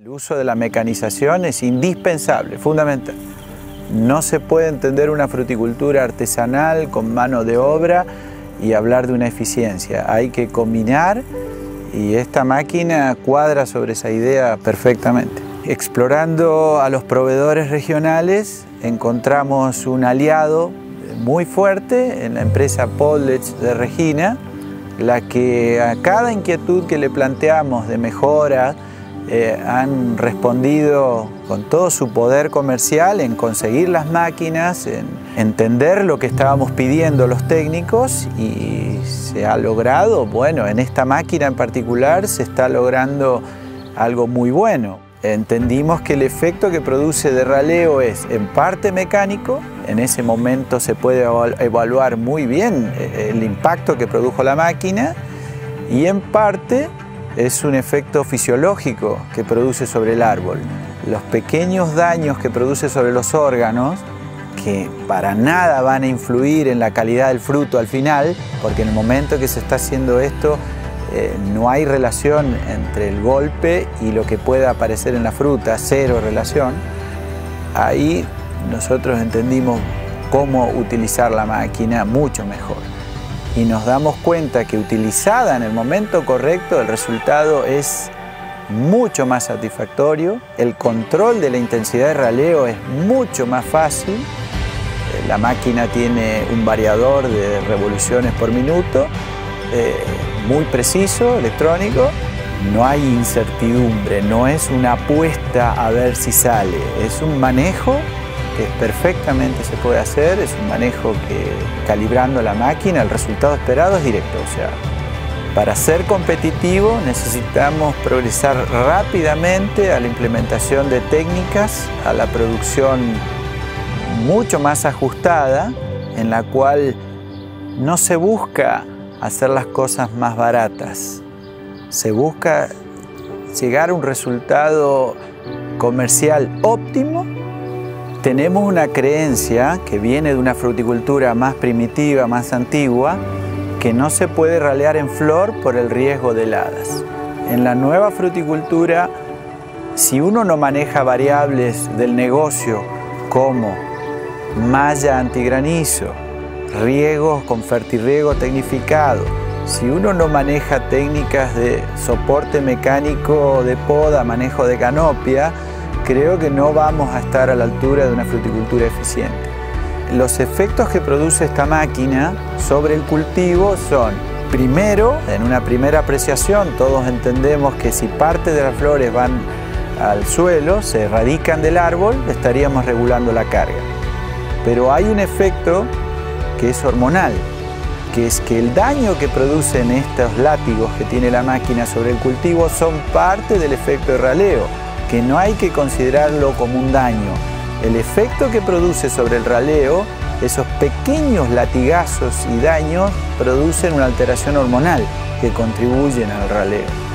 El uso de la mecanización es indispensable, fundamental. No se puede entender una fruticultura artesanal con mano de obra y hablar de una eficiencia. Hay que combinar y esta máquina cuadra sobre esa idea perfectamente. Explorando a los proveedores regionales encontramos un aliado muy fuerte en la empresa Pollets de Regina, la que a cada inquietud que le planteamos de mejora, eh, han respondido con todo su poder comercial en conseguir las máquinas, en entender lo que estábamos pidiendo los técnicos y se ha logrado, bueno, en esta máquina en particular se está logrando algo muy bueno. Entendimos que el efecto que produce de raleo es en parte mecánico, en ese momento se puede evaluar muy bien eh, el impacto que produjo la máquina y en parte es un efecto fisiológico que produce sobre el árbol. Los pequeños daños que produce sobre los órganos, que para nada van a influir en la calidad del fruto al final, porque en el momento que se está haciendo esto, eh, no hay relación entre el golpe y lo que pueda aparecer en la fruta, cero relación, ahí nosotros entendimos cómo utilizar la máquina mucho mejor y nos damos cuenta que utilizada en el momento correcto el resultado es mucho más satisfactorio, el control de la intensidad de raleo es mucho más fácil, la máquina tiene un variador de revoluciones por minuto, eh, muy preciso, electrónico, no hay incertidumbre, no es una apuesta a ver si sale, es un manejo que perfectamente se puede hacer, es un manejo que calibrando la máquina el resultado esperado es directo, o sea, para ser competitivo necesitamos progresar rápidamente a la implementación de técnicas, a la producción mucho más ajustada, en la cual no se busca hacer las cosas más baratas, se busca llegar a un resultado comercial óptimo tenemos una creencia que viene de una fruticultura más primitiva, más antigua, que no se puede ralear en flor por el riesgo de heladas. En la nueva fruticultura, si uno no maneja variables del negocio como malla antigranizo, riegos con fertirriego tecnificado, si uno no maneja técnicas de soporte mecánico de poda, manejo de canopia, creo que no vamos a estar a la altura de una fruticultura eficiente. Los efectos que produce esta máquina sobre el cultivo son, primero, en una primera apreciación, todos entendemos que si parte de las flores van al suelo, se erradican del árbol, estaríamos regulando la carga. Pero hay un efecto que es hormonal, que es que el daño que producen estos látigos que tiene la máquina sobre el cultivo son parte del efecto de raleo que no hay que considerarlo como un daño. El efecto que produce sobre el raleo, esos pequeños latigazos y daños producen una alteración hormonal que contribuyen al raleo.